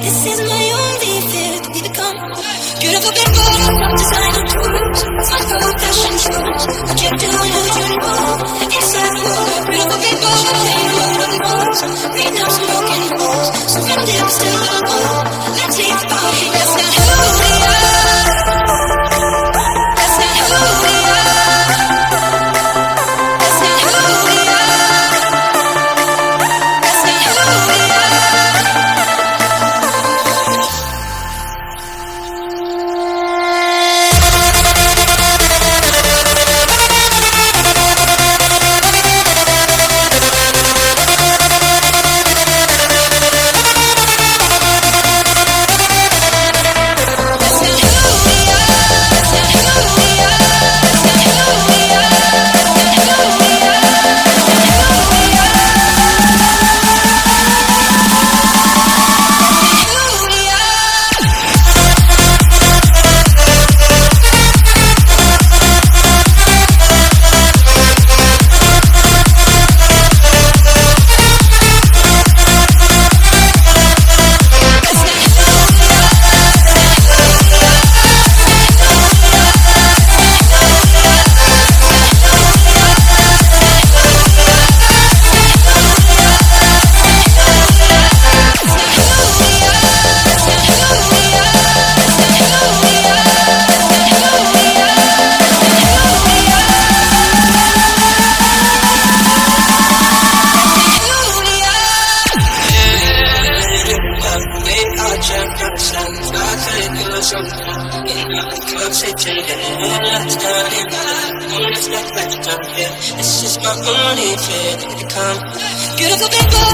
This is my only fear to be become Beautiful, beautiful, designer tools My whole passion shows I kept it on the uniform Inside the wall, beautiful people. Paint a load of walls Reading up some broken walls So from there we still love all Let's leave the party Beautiful people,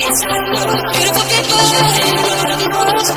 it's. Beautiful people,